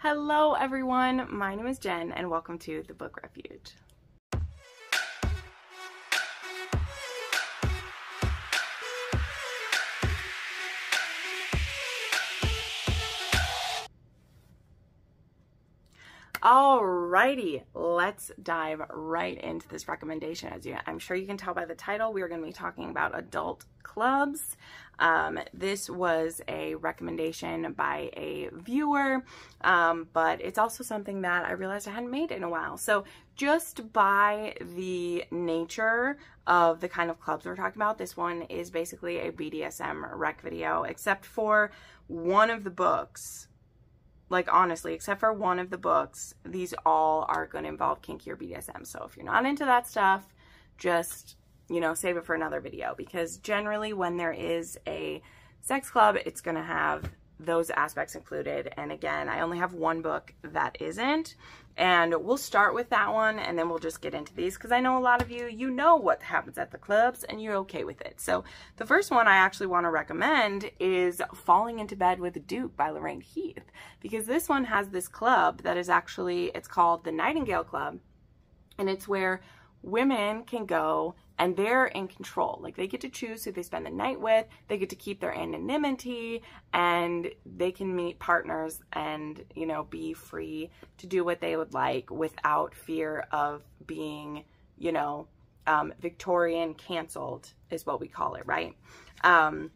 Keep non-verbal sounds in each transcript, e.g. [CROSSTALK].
Hello everyone, my name is Jen and welcome to The Book Refuge. Alrighty, let's dive right into this recommendation. As you, I'm sure you can tell by the title, we are going to be talking about adult clubs. Um, this was a recommendation by a viewer, um, but it's also something that I realized I hadn't made in a while. So just by the nature of the kind of clubs we're talking about, this one is basically a BDSM rec video, except for one of the books like honestly, except for one of the books, these all are going to involve kinky or BDSM. So if you're not into that stuff, just, you know, save it for another video because generally when there is a sex club, it's going to have those aspects included. And again, I only have one book that isn't. And we'll start with that one and then we'll just get into these because I know a lot of you, you know what happens at the clubs and you're okay with it. So the first one I actually want to recommend is Falling into Bed with a Duke by Lorraine Heath because this one has this club that is actually, it's called the Nightingale Club and it's where women can go and they're in control. Like they get to choose who they spend the night with, they get to keep their anonymity, and they can meet partners and, you know, be free to do what they would like without fear of being, you know, um, Victorian canceled, is what we call it, right? Um,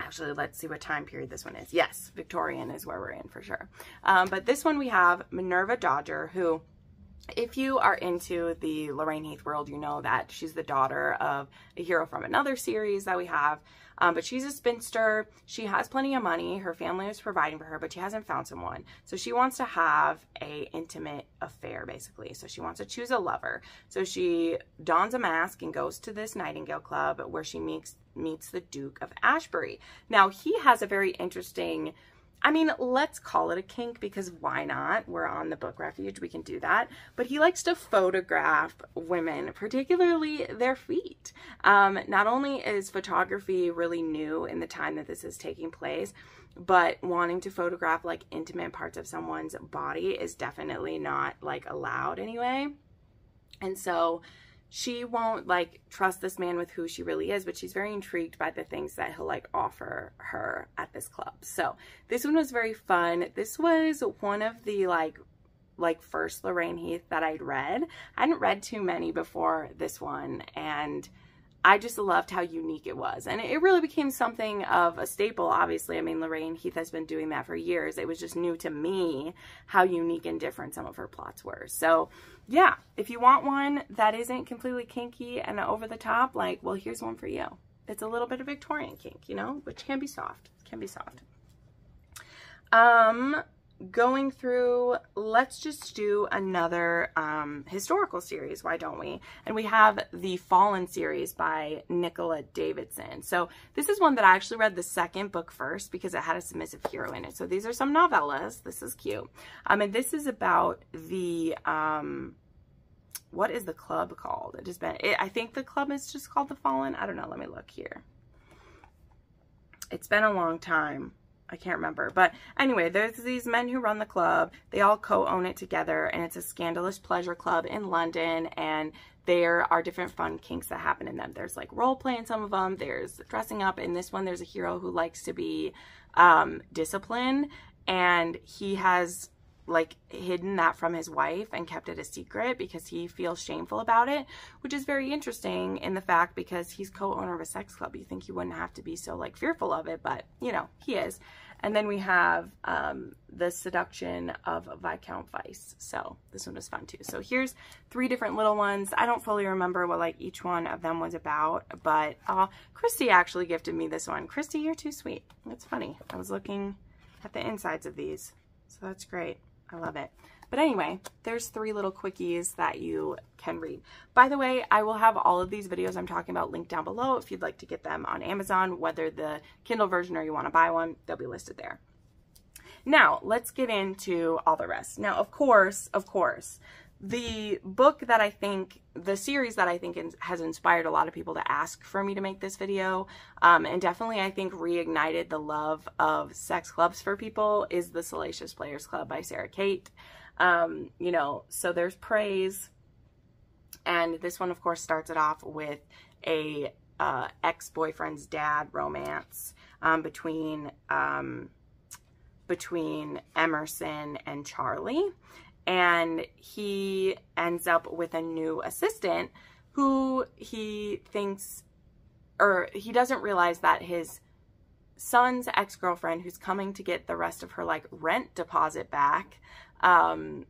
actually let's see what time period this one is yes victorian is where we're in for sure um, but this one we have minerva dodger who if you are into the Lorraine Heath world, you know that she's the daughter of a hero from another series that we have. Um, but she's a spinster. She has plenty of money. Her family is providing for her, but she hasn't found someone. So she wants to have a intimate affair, basically. So she wants to choose a lover. So she dons a mask and goes to this Nightingale Club where she meets meets the Duke of Ashbury. Now he has a very interesting I mean, let's call it a kink because why not? We're on the book refuge, we can do that. But he likes to photograph women, particularly their feet. Um, not only is photography really new in the time that this is taking place, but wanting to photograph like intimate parts of someone's body is definitely not like allowed anyway. And so, she won't like trust this man with who she really is, but she's very intrigued by the things that he'll like offer her at this club. So this one was very fun. This was one of the like like first Lorraine Heath that I'd read. I hadn't read too many before this one and I just loved how unique it was. And it really became something of a staple, obviously. I mean, Lorraine Heath has been doing that for years. It was just new to me how unique and different some of her plots were. So, yeah, if you want one that isn't completely kinky and over the top, like, well, here's one for you. It's a little bit of Victorian kink, you know, which can be soft. Can be soft. Um, going through, let's just do another um, historical series, why don't we? And we have the Fallen series by Nicola Davidson. So this is one that I actually read the second book first because it had a submissive hero in it. So these are some novellas. This is cute. Um, and this is about the, um, what is the club called? It has been, it, I think the club is just called the Fallen. I don't know. Let me look here. It's been a long time. I can't remember. But anyway, there's these men who run the club. They all co-own it together and it's a scandalous pleasure club in London and there are different fun kinks that happen in them. There's like role play in some of them. There's dressing up. In this one, there's a hero who likes to be um, disciplined and he has like hidden that from his wife and kept it a secret because he feels shameful about it, which is very interesting in the fact because he's co-owner of a sex club. You think he wouldn't have to be so like fearful of it, but you know, he is. And then we have um, the seduction of Viscount Vice. So this one was fun too. So here's three different little ones. I don't fully remember what like each one of them was about, but uh, Christy actually gifted me this one. Christy, you're too sweet. That's funny. I was looking at the insides of these. So that's great. I love it. But anyway, there's three little quickies that you can read. By the way, I will have all of these videos I'm talking about linked down below if you'd like to get them on Amazon, whether the Kindle version or you want to buy one, they'll be listed there. Now, let's get into all the rest. Now, of course, of course, the book that I think, the series that I think has inspired a lot of people to ask for me to make this video, um, and definitely I think reignited the love of sex clubs for people is the Salacious Players Club by Sara Cate. Um, you know, so there's praise. And this one, of course, starts it off with a uh, ex-boyfriend's dad romance um, between um, between Emerson and Charlie and he ends up with a new assistant who he thinks or he doesn't realize that his son's ex-girlfriend who's coming to get the rest of her like rent deposit back um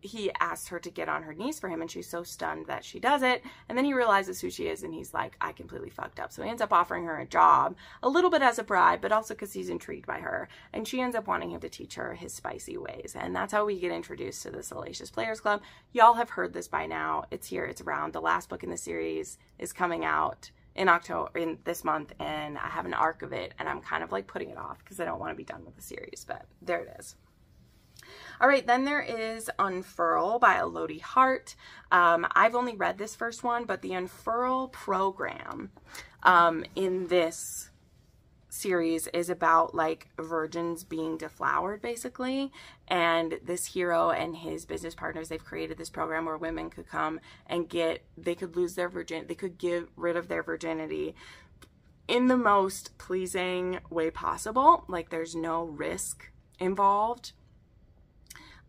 he asks her to get on her knees for him and she's so stunned that she does it. And then he realizes who she is and he's like i completely fucked up. So he ends up offering her a job a little bit as a bribe but also because he's intrigued by her. And she ends up wanting him to teach her his spicy ways. And that's how we get introduced to the salacious players club. Y'all have heard this by now. It's here. It's around. The last book in the series is coming out in October in this month and I have an arc of it and I'm kind of like putting it off because I don't want to be done with the series but there it is. All right, then there is Unfurl by Elodie Hart. Um, I've only read this first one, but the Unfurl program um, in this series is about like virgins being deflowered basically. And this hero and his business partners they've created this program where women could come and get they could lose their virgin they could get rid of their virginity in the most pleasing way possible. Like there's no risk involved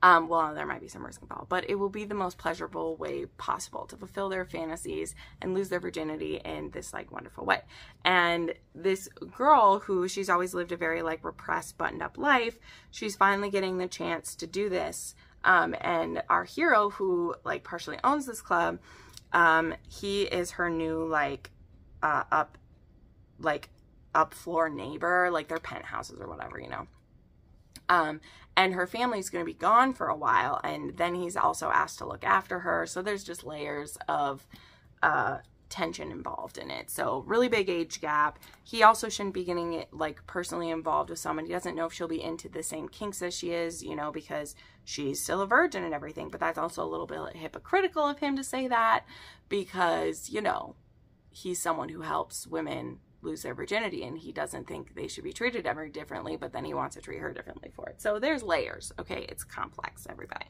um, well, there might be some risk involved, but it will be the most pleasurable way possible to fulfill their fantasies and lose their virginity in this like wonderful way. And this girl who she's always lived a very like repressed, buttoned up life, she's finally getting the chance to do this. Um, and our hero who like partially owns this club, um, he is her new like uh, up, like up floor neighbor, like their penthouses or whatever, you know. Um, and her family's going to be gone for a while. And then he's also asked to look after her. So there's just layers of uh, tension involved in it. So really big age gap. He also shouldn't be getting it like personally involved with someone. He doesn't know if she'll be into the same kinks as she is, you know, because she's still a virgin and everything. But that's also a little bit hypocritical of him to say that because, you know, he's someone who helps women lose their virginity and he doesn't think they should be treated ever differently, but then he wants to treat her differently for it. So there's layers, okay? It's complex, everybody.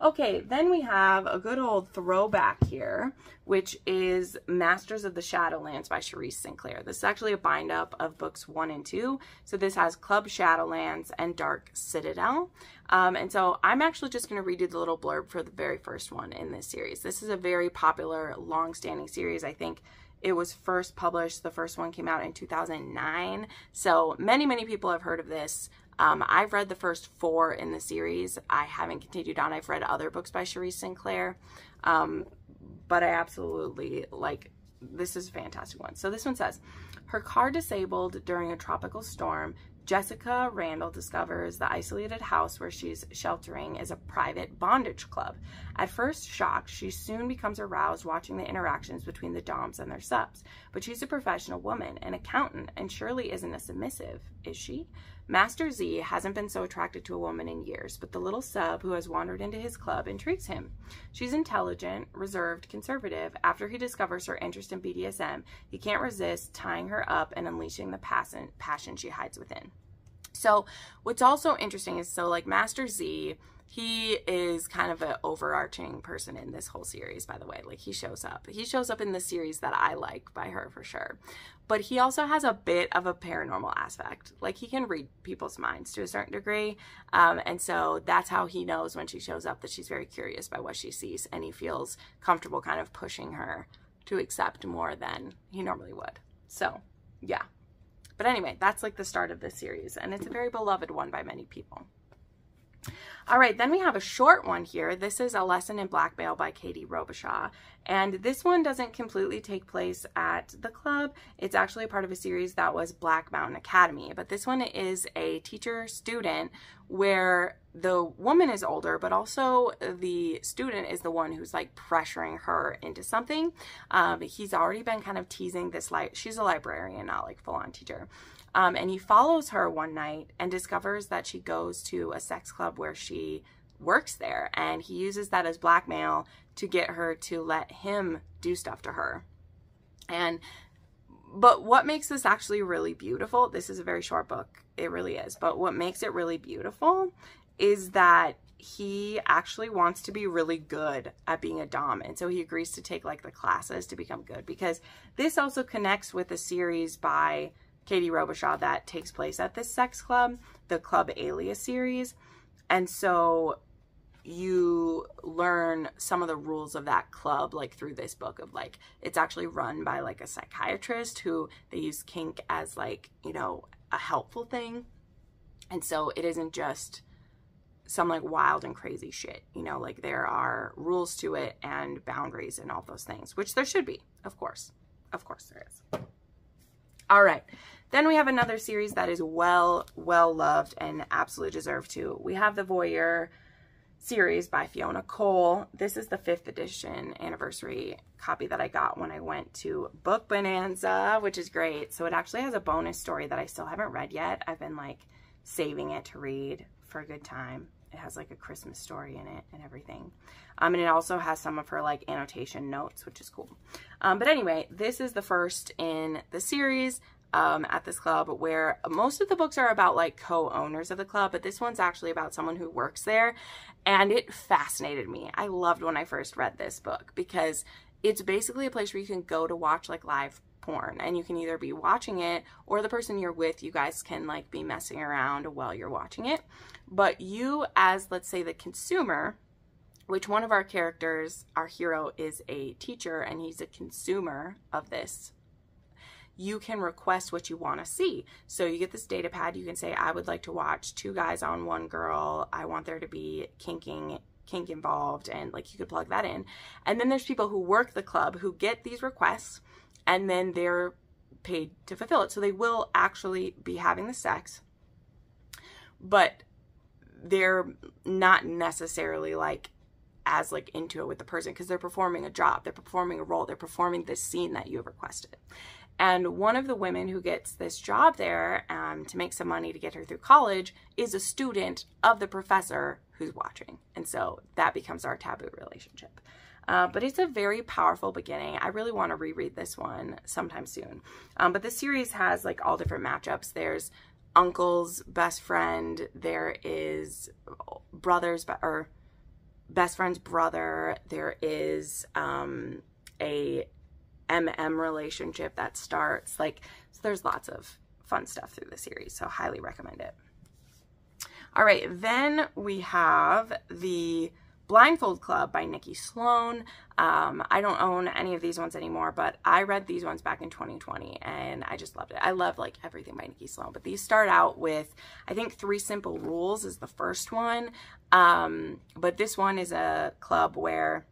Okay, then we have a good old throwback here, which is Masters of the Shadowlands by Cherise Sinclair. This is actually a bind up of books one and two. So this has Club Shadowlands and Dark Citadel. Um, and so I'm actually just going to read you the little blurb for the very first one in this series. This is a very popular, long-standing series. I think it was first published. The first one came out in 2009. So many, many people have heard of this. Um, I've read the first four in the series. I haven't continued on. I've read other books by Cherise Sinclair. Um, but I absolutely like this is a fantastic one. So this one says, her car disabled during a tropical storm, Jessica Randall discovers the isolated house where she's sheltering is a private bondage club. At first shocked, she soon becomes aroused watching the interactions between the Doms and their subs. But she's a professional woman, an accountant, and surely isn't a submissive, is she? Master Z hasn't been so attracted to a woman in years, but the little sub who has wandered into his club intrigues him. She's intelligent, reserved, conservative. After he discovers her interest in BDSM, he can't resist tying her up and unleashing the passion, passion she hides within. So what's also interesting is, so like Master Z, he is kind of an overarching person in this whole series, by the way. Like he shows up. He shows up in the series that I like by her for sure. But he also has a bit of a paranormal aspect. Like he can read people's minds to a certain degree. Um, and so that's how he knows when she shows up that she's very curious by what she sees. And he feels comfortable kind of pushing her to accept more than he normally would. So yeah. But anyway, that's like the start of this series. And it's a very beloved one by many people. All right, then we have a short one here. This is A Lesson in Blackmail by Katie Robichaud. And this one doesn't completely take place at the club. It's actually part of a series that was Black Mountain Academy. But this one is a teacher-student where the woman is older, but also the student is the one who's like pressuring her into something. Um, he's already been kind of teasing this, like, she's a librarian, not like full-on teacher. Um, and he follows her one night and discovers that she goes to a sex club where she works there and he uses that as blackmail to get her to let him do stuff to her. And but what makes this actually really beautiful, this is a very short book, it really is, but what makes it really beautiful is that he actually wants to be really good at being a dom and so he agrees to take like the classes to become good because this also connects with a series by Katie Robichaud that takes place at this sex club the club alias series. And so you learn some of the rules of that club like through this book of like it's actually run by like a psychiatrist who they use kink as like you know a helpful thing. And so it isn't just some like wild and crazy shit you know like there are rules to it and boundaries and all those things which there should be of course. Of course there is all right then we have another series that is well well loved and absolutely deserved to we have the voyeur series by Fiona Cole. This is the fifth edition anniversary copy that I got when I went to Book Bonanza, which is great. So it actually has a bonus story that I still haven't read yet. I've been like saving it to read for a good time. It has like a Christmas story in it and everything. Um, and it also has some of her like annotation notes, which is cool. Um, but anyway, this is the first in the series um, at this club where most of the books are about like co-owners of the club, but this one's actually about someone who works there. And it fascinated me. I loved when I first read this book because it's basically a place where you can go to watch like live porn and you can either be watching it or the person you're with, you guys can like be messing around while you're watching it. But you as let's say the consumer, which one of our characters, our hero is a teacher and he's a consumer of this you can request what you want to see. So you get this data pad, you can say, I would like to watch two guys on one girl. I want there to be kinking kink involved and like you could plug that in. And then there's people who work the club who get these requests and then they're paid to fulfill it. So they will actually be having the sex, but they're not necessarily like as like into it with the person because they're performing a job, they're performing a role, they're performing this scene that you have requested. And one of the women who gets this job there um, to make some money to get her through college is a student of the professor who's watching. And so that becomes our taboo relationship. Uh, but it's a very powerful beginning. I really want to reread this one sometime soon. Um, but the series has like all different matchups. There's uncle's best friend. There is brother's or best friend's brother. There is um, a MM relationship that starts. Like, so there's lots of fun stuff through the series, so highly recommend it. All right, then we have the Blindfold Club by Nikki Sloan. Um, I don't own any of these ones anymore, but I read these ones back in 2020 and I just loved it. I love like everything by Nikki Sloan, but these start out with, I think Three Simple Rules is the first one. Um, but this one is a club where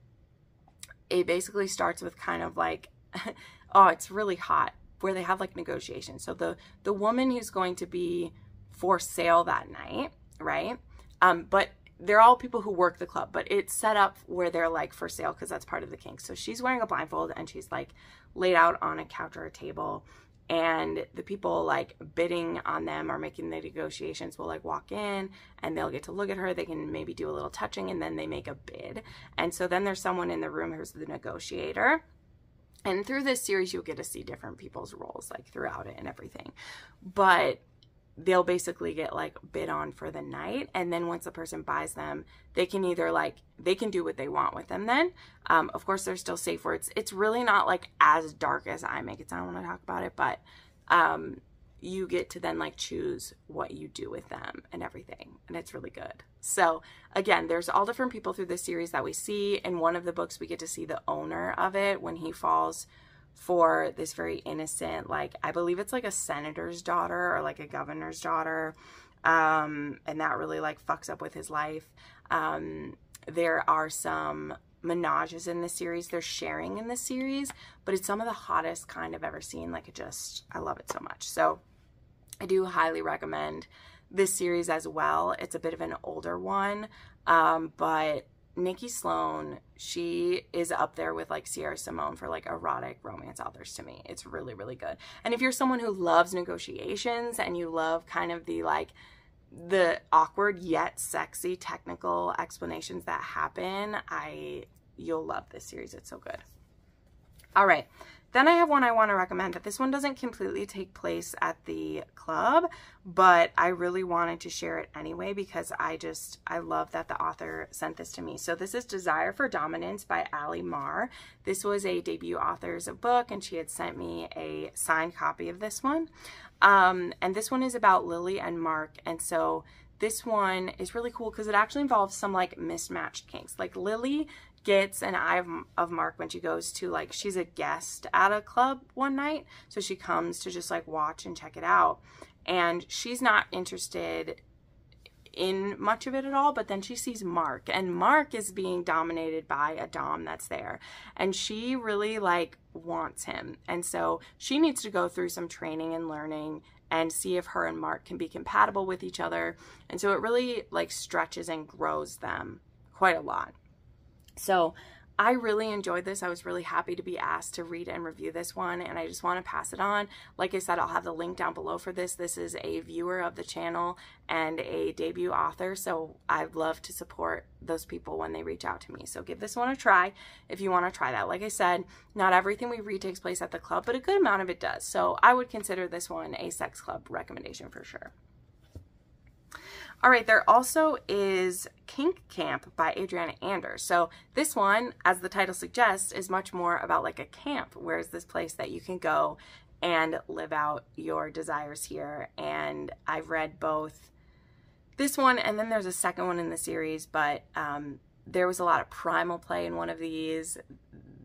it basically starts with kind of like [LAUGHS] oh, it's really hot, where they have like negotiations. So the the woman who's going to be for sale that night, right? Um, but they're all people who work the club, but it's set up where they're like for sale because that's part of the kink. So she's wearing a blindfold and she's like laid out on a couch or a table and the people like bidding on them or making the negotiations will like walk in and they'll get to look at her they can maybe do a little touching and then they make a bid and so then there's someone in the room who's the negotiator and through this series, you'll get to see different people's roles like throughout it and everything. But they'll basically get like bid on for the night and then once the person buys them they can either like they can do what they want with them then. Um, of course they're still safe words it's really not like as dark as i make it sound when i talk about it but um, you get to then like choose what you do with them and everything and it's really good. So again there's all different people through this series that we see. In one of the books we get to see the owner of it when he falls for this very innocent like i believe it's like a senator's daughter or like a governor's daughter um and that really like fucks up with his life um there are some menages in this series. They're sharing in this series, but it's some of the hottest kind I've ever seen. Like it just, I love it so much. So I do highly recommend this series as well. It's a bit of an older one, um, but Nikki Sloan, she is up there with like Sierra Simone for like erotic romance authors to me. It's really, really good. And if you're someone who loves negotiations and you love kind of the like the awkward yet sexy technical explanations that happen, I you'll love this series. It's so good. All right. Then I have one I want to recommend, but this one doesn't completely take place at the club, but I really wanted to share it anyway because I just, I love that the author sent this to me. So this is Desire for Dominance by Ali Mar. This was a debut author's book and she had sent me a signed copy of this one. Um, and this one is about Lily and Mark. And so this one is really cool because it actually involves some like mismatched kinks. Like Lily gets an eye of, of Mark when she goes to like, she's a guest at a club one night. So she comes to just like watch and check it out. And she's not interested in much of it at all, but then she sees Mark and Mark is being dominated by a Dom that's there. And she really like wants him. And so she needs to go through some training and learning and see if her and Mark can be compatible with each other. And so it really like stretches and grows them quite a lot. So I really enjoyed this. I was really happy to be asked to read and review this one, and I just want to pass it on. Like I said, I'll have the link down below for this. This is a viewer of the channel and a debut author, so I'd love to support those people when they reach out to me. So give this one a try if you want to try that. Like I said, not everything we read takes place at the club, but a good amount of it does. So I would consider this one a sex club recommendation for sure. All right, there also is Kink Camp by Adriana Anders. So this one, as the title suggests, is much more about like a camp, Where's this place that you can go and live out your desires here. And I've read both this one and then there's a second one in the series, but um, there was a lot of primal play in one of these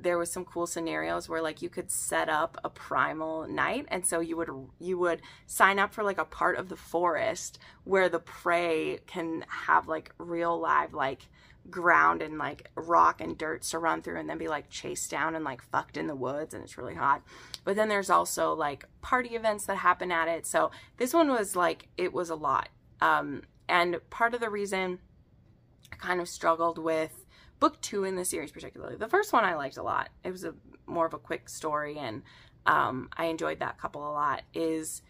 there was some cool scenarios where like you could set up a primal night and so you would you would sign up for like a part of the forest where the prey can have like real live like ground and like rock and dirt to run through and then be like chased down and like fucked in the woods and it's really hot. But then there's also like party events that happen at it. So this one was like it was a lot. Um and part of the reason I kind of struggled with book two in the series particularly. The first one I liked a lot. It was a more of a quick story and um, I enjoyed that couple a lot is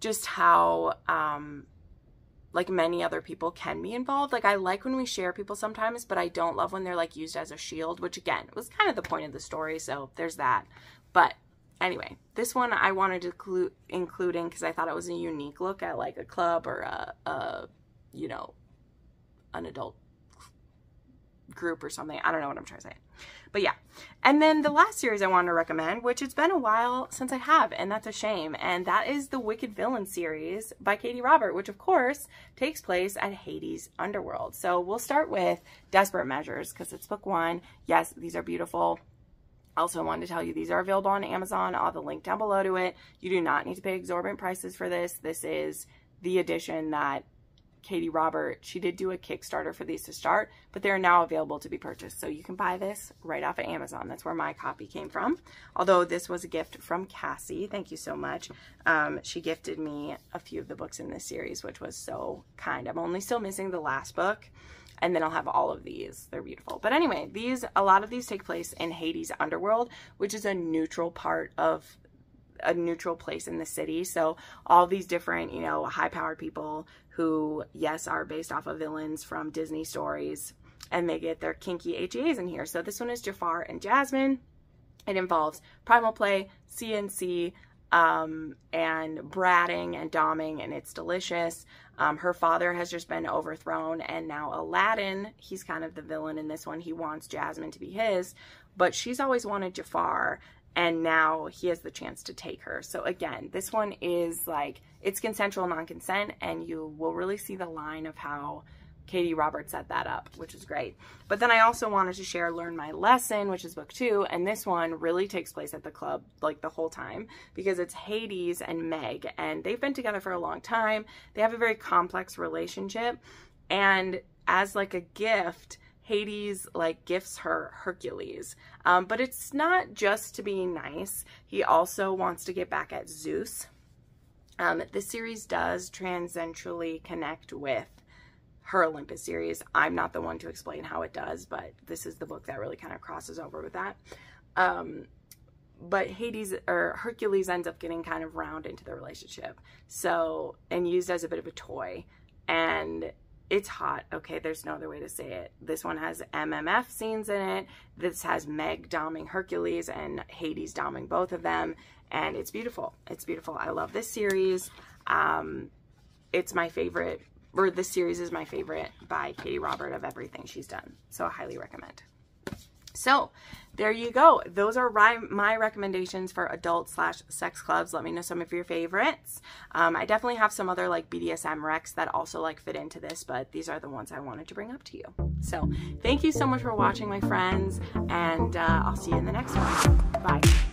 just how um, like many other people can be involved. Like I like when we share people sometimes, but I don't love when they're like used as a shield, which again was kind of the point of the story. So there's that. But anyway, this one I wanted to include, include in because I thought it was a unique look at like a club or a, a you know, an adult group or something. I don't know what I'm trying to say. But yeah. And then the last series I wanted to recommend, which it's been a while since I have, and that's a shame. And that is the Wicked Villain series by Katee Robert, which of course takes place at Hades Underworld. So we'll start with Desperate Measures because it's book one. Yes, these are beautiful. I Also wanted to tell you these are available on Amazon. I'll have the link down below to it. You do not need to pay exorbitant prices for this. This is the edition that Katee Robert, she did do a Kickstarter for these to start, but they're now available to be purchased. So you can buy this right off of Amazon. That's where my copy came from. Although this was a gift from Cassie. Thank you so much. Um, she gifted me a few of the books in this series, which was so kind. I'm only still missing the last book and then I'll have all of these. They're beautiful. But anyway, these a lot of these take place in Hades Underworld, which is a neutral part of a neutral place in the city. So all these different, you know, high-powered people who, yes, are based off of villains from Disney stories, and they get their kinky HEAs in here. So this one is Jafar and Jasmine. It involves primal play, CNC, um, and bratting and doming, and it's delicious. Um, her father has just been overthrown, and now Aladdin, he's kind of the villain in this one. He wants Jasmine to be his, but she's always wanted Jafar, and now he has the chance to take her. So again, this one is like, it's consensual non-consent, and you will really see the line of how Katee Roberts set that up, which is great. But then I also wanted to share Learn My Lesson, which is book two, and this one really takes place at the club like the whole time because it's Hades and Meg, and they've been together for a long time. They have a very complex relationship, and as like a gift, Hades like gifts her Hercules. Um, but it's not just to be nice. He also wants to get back at Zeus. Um, this series does transcentually connect with her Olympus series. I'm not the one to explain how it does, but this is the book that really kind of crosses over with that. Um, but Hades or Hercules ends up getting kind of round into the relationship. So, and used as a bit of a toy and it's hot. Okay, there's no other way to say it. This one has MMF scenes in it. This has Meg doming Hercules and Hades doming both of them. And it's beautiful. It's beautiful. I love this series. Um, it's my favorite, or this series is my favorite by Katee Robert of everything she's done. So I highly recommend. So there you go. Those are my recommendations for adult slash sex clubs. Let me know some of your favorites. Um, I definitely have some other like BDSM recs that also like fit into this, but these are the ones I wanted to bring up to you. So thank you so much for watching, my friends, and uh, I'll see you in the next one. Bye.